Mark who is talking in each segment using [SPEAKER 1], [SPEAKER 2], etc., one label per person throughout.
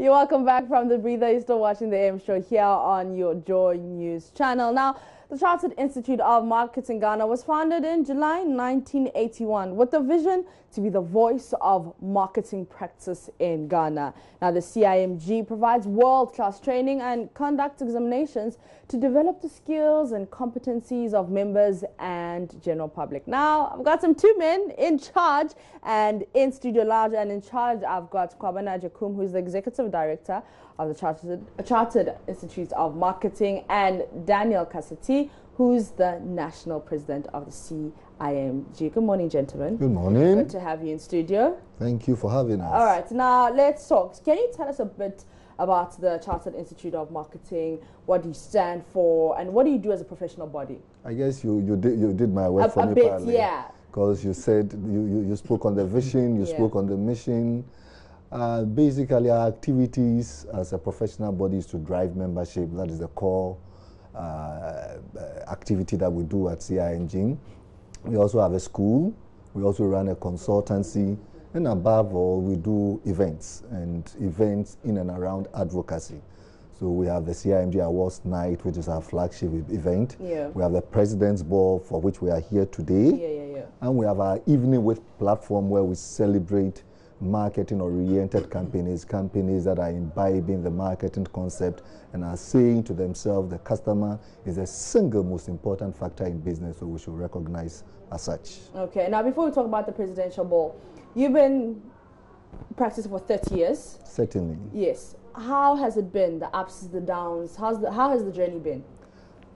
[SPEAKER 1] You're welcome back from the breather. You're still watching the AM show here on your Joy News channel. Now, the Chartered Institute of Marketing Ghana was founded in July 1981 with the vision to be the voice of marketing practice in Ghana. Now, the CIMG provides world-class training and conduct examinations to develop the skills and competencies of members and general public. Now, I've got some two men in charge and in Studio Lounge and in charge I've got Kwabena Agyekum, who's the Executive Director of the Chartered, Chartered Institute of Marketing, and Daniel Kasser Tee, who's the National President of the CIMG. Good morning, gentlemen.
[SPEAKER 2] Good morning.
[SPEAKER 1] Good to have you in studio.
[SPEAKER 2] Thank you for having us.
[SPEAKER 1] All right, now let's talk. Can you tell us a bit about the Chartered Institute of Marketing? What do you stand for, and what do you do as a professional body?
[SPEAKER 2] I guess you, you, did, you did my work
[SPEAKER 1] a,
[SPEAKER 2] for
[SPEAKER 1] a
[SPEAKER 2] me,
[SPEAKER 1] bit,
[SPEAKER 2] partly,
[SPEAKER 1] yeah.
[SPEAKER 2] Because you said you, you, you spoke on the vision, you
[SPEAKER 1] Yeah.
[SPEAKER 2] spoke on the mission. Uh, basically, our activities as a professional body is to drive membership. That is the core uh, activity that we do at CI CIMG. We also have a school. We also run a consultancy. And above all, we do events and events in and around advocacy. So we have the CIMG Awards Night, which is our flagship event.
[SPEAKER 1] Yeah.
[SPEAKER 2] We have the President's Ball, for which we are here today.
[SPEAKER 1] Yeah, yeah, yeah.
[SPEAKER 2] And we have our evening with platform where we celebrate marketing oriented companies, companies that are imbibing the marketing concept and are saying to themselves the customer is the single most important factor in business, so we should recognize as such.
[SPEAKER 1] Okay, now before we talk about the presidential ball, you've been practicing for 30 years.
[SPEAKER 2] Certainly.
[SPEAKER 1] Yes. How has it been? The ups, the downs. How's the, how has the journey been?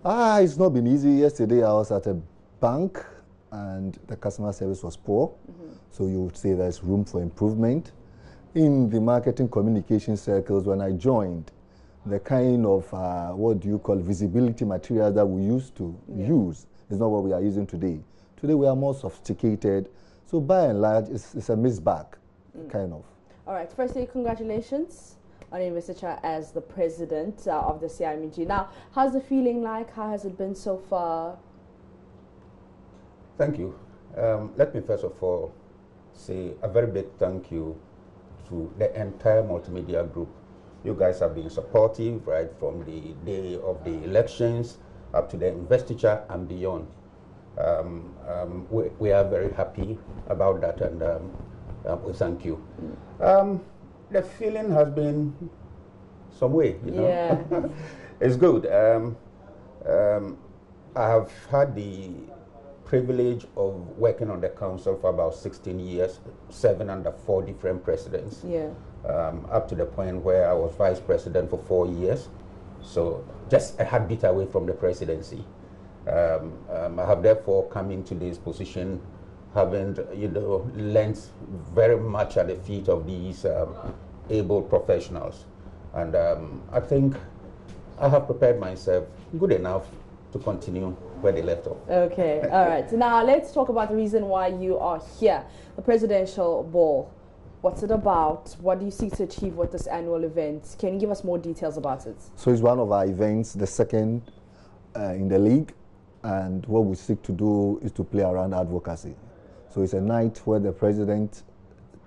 [SPEAKER 2] Ah, it's not been easy. Yesterday I was at a bank and the customer service was poor. So you would say there's room for improvement. In the marketing communication circles, when I joined, the kind of uh, what do you call visibility materials that we used to use is not what we are using today. Today we are more sophisticated. So by and large, it's, it's a mixed bag, kind of.
[SPEAKER 1] All right. Firstly, congratulations on your investiture as the president uh, of the CIMG. Now, how's the feeling like? How has it been so far?
[SPEAKER 3] Thank you. Um, let me first of all say a very big thank you to the entire multimedia group. You guys have been supportive right from the day of the elections up to the investiture and beyond. Um, um, we, we are very happy about that and um, uh, we thank you. Um, the feeling has been some way, you know.
[SPEAKER 1] Yeah.
[SPEAKER 3] it's good. Um, um, I have had the privilege of working on the council for about 16 years, seven under four different presidents,
[SPEAKER 1] Yeah.
[SPEAKER 3] um, up to the point where I was vice president for four years. So just a heartbeat away from the presidency. Um, um, I have therefore come into this position having, you know, learned very much at the feet of these um, able professionals. And um, I think I have prepared myself good enough to continue where they left off.
[SPEAKER 1] Okay. All right. So now let's talk about the reason why you are here. The presidential ball. What's it about? What do you seek to achieve with this annual event? Can you give us more details about it?
[SPEAKER 2] So it's one of our events, the second uh, in the league, and what we seek to do is to play around advocacy. So it's a night where the president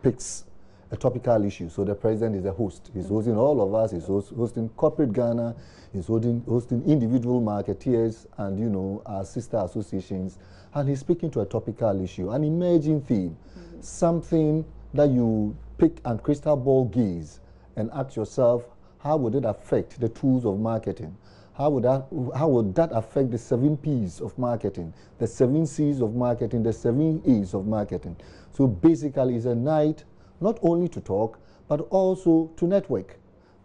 [SPEAKER 2] picks a topical issue. So the president is a host. He's hosting all of us. He's host, hosting corporate Ghana. He's hosting, hosting individual marketeers and you know our sister associations, and he's speaking to a topical issue, an emerging theme, something that you pick and crystal ball gaze and ask yourself, how would it affect the tools of marketing? How would that how would that affect the seven P's of marketing, the seven C's of marketing, the seven A's of marketing? So basically, it's a night not only to talk but also to network,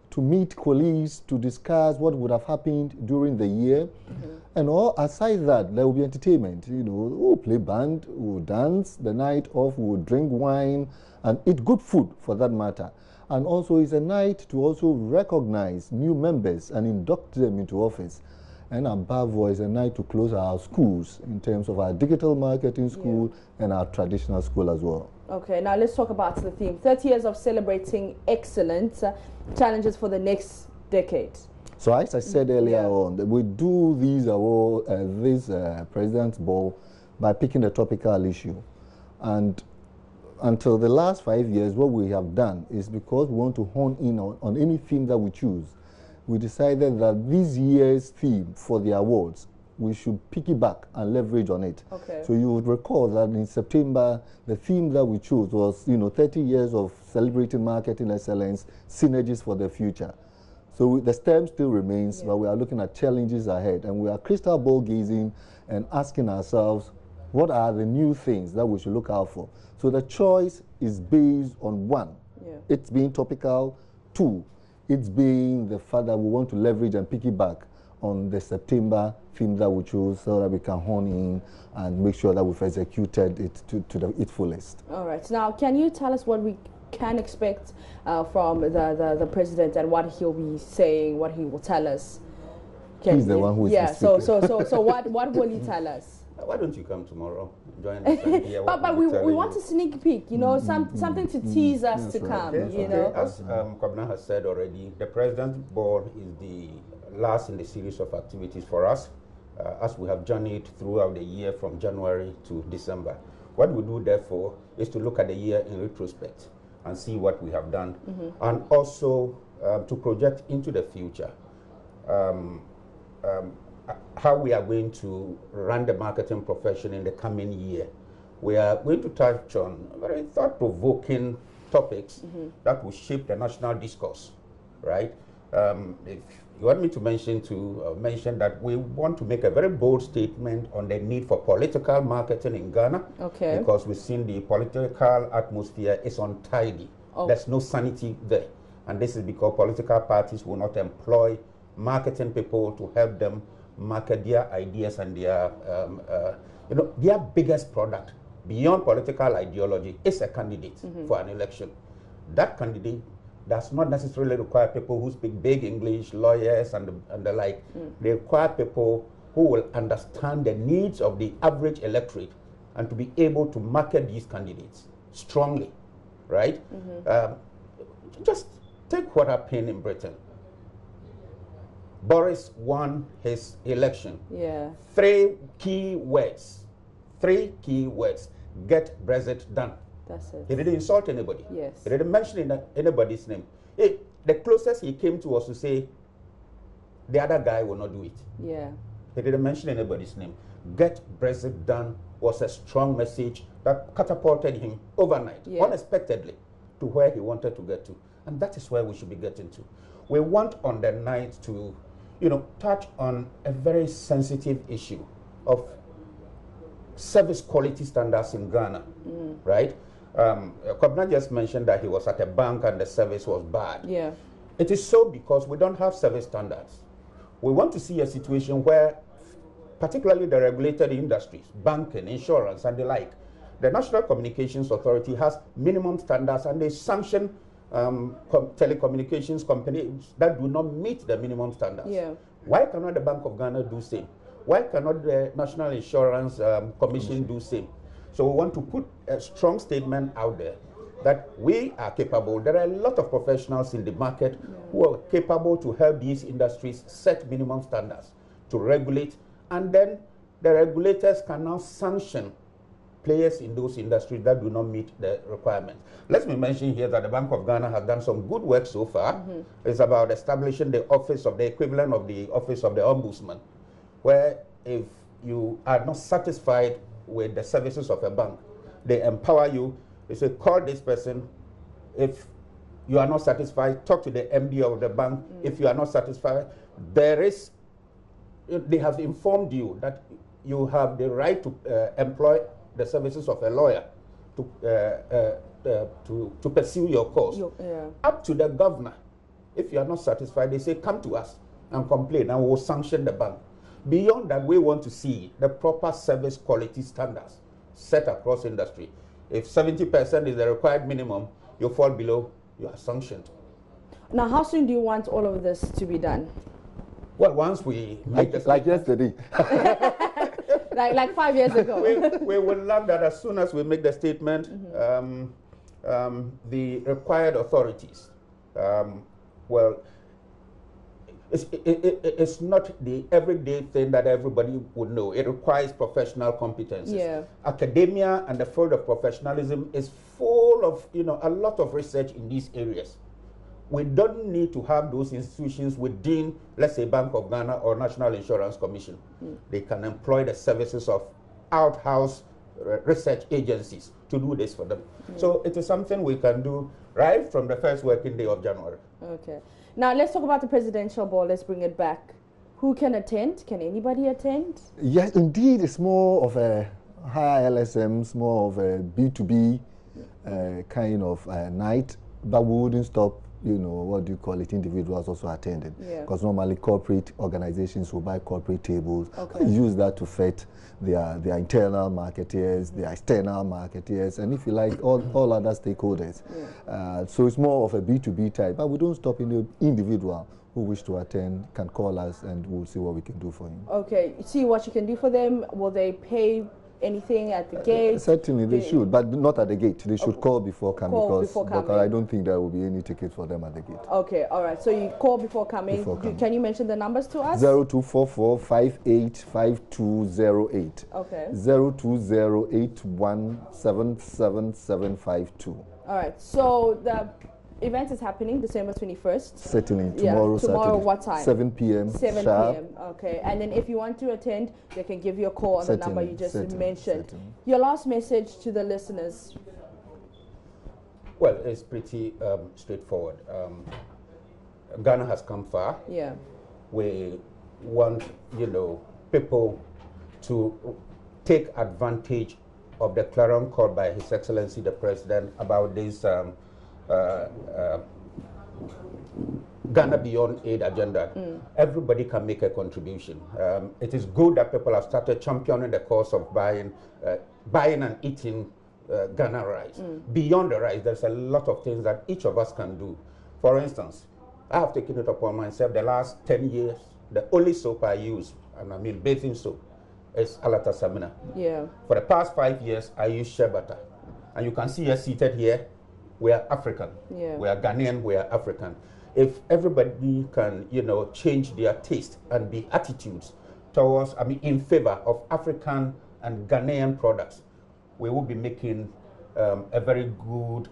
[SPEAKER 2] to meet colleagues, to discuss what would have happened during the year, mm-hmm. and all aside that, there will be entertainment. You know, we'll play band, we'll dance the night off, we'll drink wine, and eat good food for that matter. And also, it's a night to also recognize new members and induct them into office. And above all, it's a night to close our schools in terms of our digital marketing school and our traditional school as well.
[SPEAKER 1] Okay, now let's talk about the theme 30 years of celebrating excellence, uh, challenges for the next decade.
[SPEAKER 2] So as I said earlier
[SPEAKER 1] Yeah.
[SPEAKER 2] on, that we do these award, uh, this uh, President's Ball by picking a topical issue, and until the last five years, what we have done is because we want to hone in on, on any theme that we choose, we decided that this year's theme for the awards, we should piggyback and leverage on it.
[SPEAKER 1] Okay.
[SPEAKER 2] So you would recall that in September, the theme that we chose was, you know, 30 years of celebrating marketing excellence, synergies for the future. So we, the STEM still remains,
[SPEAKER 1] Yeah.
[SPEAKER 2] but we are looking at challenges ahead, and we are crystal ball gazing and asking ourselves, what are the new things that we should look out for? So the choice is based on one,
[SPEAKER 1] Yeah.
[SPEAKER 2] it's being topical. Two, it's being the fact that we want to leverage and piggyback on the September theme that we choose so that we can hone in and make sure that we've executed it to, to the its fullest.
[SPEAKER 1] All right. Now, can you tell us what we can expect uh, from the, the, the president and what he'll be saying, what he will tell us? Can
[SPEAKER 2] He's the one who is
[SPEAKER 1] Yeah. So, so, so, so, what, what will he tell us?
[SPEAKER 3] Why don't you come tomorrow? Join us and hear
[SPEAKER 1] But, but
[SPEAKER 3] we'll
[SPEAKER 1] we,
[SPEAKER 3] be
[SPEAKER 1] want
[SPEAKER 3] you.
[SPEAKER 1] a sneak peek, you know, some, something to tease us
[SPEAKER 2] That's
[SPEAKER 1] to
[SPEAKER 2] right.
[SPEAKER 1] come,
[SPEAKER 3] Okay,
[SPEAKER 1] you
[SPEAKER 3] okay.
[SPEAKER 1] know.
[SPEAKER 3] As um, Kwabena has said already, the President's Ball is the last in the series of activities for us uh, as we have journeyed throughout the year from January to December. What we do, therefore, is to look at the year in retrospect and see what we have done and also um, to project into the future. Um, um, how we are going to run the marketing profession in the coming year. We are going to touch on very thought-provoking topics that will shape the national discourse, right? Um, if you want me to mention to uh, mention that we want to make a very bold statement on the need for political marketing in Ghana,
[SPEAKER 1] Okay.
[SPEAKER 3] because we've seen the political atmosphere is untidy.
[SPEAKER 1] Oh.
[SPEAKER 3] There's no sanity there, and this is because political parties will not employ marketing people to help them market their ideas and their, um, uh, you know, their biggest product beyond political ideology is a candidate for an election. That candidate does not necessarily require people who speak big English, lawyers, and the, and the like. They require people who will understand the needs of the average electorate and to be able to market these candidates strongly, right? Um, just take what happened in Britain. Boris won his election.
[SPEAKER 1] Yeah.
[SPEAKER 3] Three key words. Three key words. Get Brexit done.
[SPEAKER 1] That's it.
[SPEAKER 3] He didn't insult anybody.
[SPEAKER 1] Yes.
[SPEAKER 3] He didn't mention anybody's name. He- the closest he came to was to say, the other guy will not do it.
[SPEAKER 1] Yeah.
[SPEAKER 3] He didn't mention anybody's name. Get Brexit done was a strong message that catapulted him overnight,
[SPEAKER 1] Yeah.
[SPEAKER 3] unexpectedly, to where he wanted to get to. And that is where we should be getting to. We want on the night to, you know, touch on a very sensitive issue of service quality standards in Ghana, right? Um, Kwabena just mentioned that he was at a bank and the service was bad.
[SPEAKER 1] Yeah.
[SPEAKER 3] It is so because we don't have service standards. We want to see a situation where, particularly the regulated industries, banking, insurance, and the like, the National Communications Authority has minimum standards and they sanction um, com- telecommunications companies that do not meet the minimum standards.
[SPEAKER 1] Yeah.
[SPEAKER 3] Why cannot the Bank of Ghana do same? Why cannot the National Insurance um, Commission do same? So we want to put a strong statement out there that we are capable. There are a lot of professionals in the market who are capable to help these industries set minimum standards to regulate, and then the regulators can now sanction players in those industries that do not meet the requirements. Let me mention here that the Bank of Ghana has done some good work so far. It's about establishing the office of the equivalent of the office of the ombudsman, where if you are not satisfied with the services of a bank, they empower you. They say, call this person. If you are not satisfied, talk to the MD of the bank. If you are not satisfied, there is they have informed you that you have the right to uh, employ the services of a lawyer to, uh, uh, uh, to, to pursue your cause.
[SPEAKER 1] You- yeah.
[SPEAKER 3] Up to the governor. If you are not satisfied, they say, come to us and complain, and we will sanction the bank. Beyond that, we want to see the proper service quality standards set across industry. If 70% is the required minimum, you fall below, you are sanctioned.
[SPEAKER 1] Now, how soon do you want all of this to be done?
[SPEAKER 3] Well, once we
[SPEAKER 2] Like, like yesterday.
[SPEAKER 1] Like, like five years ago.
[SPEAKER 3] we, we would love that as soon as we make the statement, um, um, the required authorities, um, well, it's, it, it, it's not the everyday thing that everybody would know. It requires professional competencies.
[SPEAKER 1] Yeah.
[SPEAKER 3] Academia and the field of professionalism is full of, you know, a lot of research in these areas. We don't need to have those institutions within, let's say, Bank of Ghana or National Insurance Commission. Mm. They can employ the services of outhouse research agencies to do this for them. Mm. So it is something we can do right from the first working day of January.
[SPEAKER 1] Okay. Now let's talk about the presidential ball. Let's bring it back. Who can attend? Can anybody attend?
[SPEAKER 2] Yes, indeed. It's more of a higher LSMs, more of a B2B uh, kind of uh, night, but we wouldn't stop you know, what do you call it, individuals also attended. Because yeah. normally corporate organizations will buy corporate tables, okay. use that to fit their, their internal marketeers, their external marketeers, and if you like, all, all other stakeholders. Yeah. Uh, so it's more of a B2B type, but we don't stop in the individual who wish to attend can call us and we'll see what we can do for him.
[SPEAKER 1] Okay, see what you can do for them. Will they pay anything at the uh, gate?
[SPEAKER 2] Certainly they, should, but not at the gate. They should call before coming call because, before coming. I don't think there will be any ticket for them at the gate.
[SPEAKER 1] Okay, all right. So you call before coming. Before coming. Can you mention the numbers to us?
[SPEAKER 2] 0244 585208.
[SPEAKER 1] Okay.
[SPEAKER 2] 0208177752.
[SPEAKER 1] All right. So the event is happening December 21st.
[SPEAKER 2] Certainly, tomorrow.
[SPEAKER 1] Yeah, tomorrow,
[SPEAKER 2] Saturday.
[SPEAKER 1] what time?
[SPEAKER 2] 7 p.m.
[SPEAKER 1] 7 p.m. Okay, and then if you want to attend, they can give you a call on certainly, the number you just certainly, mentioned. Certainly. Your last message to the listeners.
[SPEAKER 3] Well, it's pretty um, straightforward. Um, Ghana has come far.
[SPEAKER 1] Yeah.
[SPEAKER 3] We want, you know, people to take advantage of the clarion call by His Excellency the President about this um, Ghana Beyond Aid agenda, mm. everybody can make a contribution. Um, it is good that people have started championing the cause of buying, uh, buying and eating uh, Ghana rice. Mm. Beyond the rice, there's a lot of things that each of us can do. For instance, I have taken it upon myself the last 10 years, the only soap I use, and I mean bathing soap, is Alata Samina.
[SPEAKER 1] Yeah.
[SPEAKER 3] For the past five years, I use shea butter. And you can see us seated here we are African.
[SPEAKER 1] Yeah.
[SPEAKER 3] We are Ghanaian, we are African. If everybody can, you know, change their taste and be attitudes towards, I mean, in favor of African and Ghanaian products, we will be making um, a very good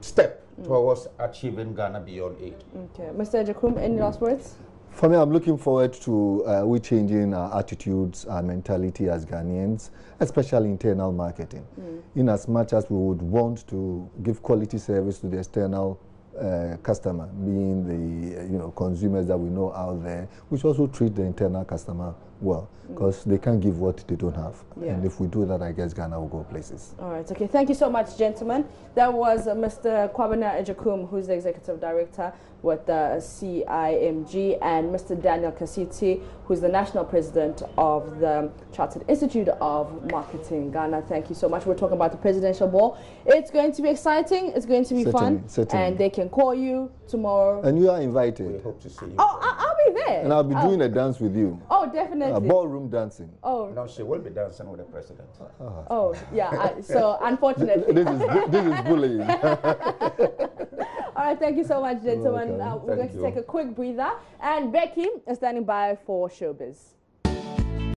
[SPEAKER 3] step mm. towards achieving Ghana Beyond Aid.
[SPEAKER 1] Okay. Mr. Agyekum, any last words?
[SPEAKER 2] For me, I'm looking forward to uh, we changing our attitudes, our mentality as Ghanaians, especially internal marketing. Mm. In as much as we would want to give quality service to the external uh, customer, being the you know consumers that we know out there, we should also treat the internal customer well because mm. they can't give what they don't have. Yeah. And if we do that, I guess Ghana will go places.
[SPEAKER 1] All right. Okay. Thank you so much, gentlemen. That was uh, Mr. Kwabena Agyekum, who's the executive director with the CIMG, and Mr. Daniel Kasser Tee, who's the national president of the Chartered Institute of Marketing Ghana. Thank you so much. We're talking about the presidential ball. It's going to be exciting. It's going to be
[SPEAKER 2] certainly,
[SPEAKER 1] fun.
[SPEAKER 2] Certainly.
[SPEAKER 1] And they can call you tomorrow.
[SPEAKER 2] And you are invited.
[SPEAKER 3] We hope to see you.
[SPEAKER 1] Oh, I'll there.
[SPEAKER 2] And I'll be oh. doing a dance with you.
[SPEAKER 1] Oh, definitely.
[SPEAKER 2] A ballroom dancing.
[SPEAKER 1] Oh.
[SPEAKER 3] No, she will be dancing with the president.
[SPEAKER 1] Oh, oh yeah. I, so, unfortunately.
[SPEAKER 2] this, is, this is bullying.
[SPEAKER 1] All right, thank you so much, gentlemen. Uh, we're
[SPEAKER 3] thank
[SPEAKER 1] going to take a quick breather. And Becky is standing by for showbiz.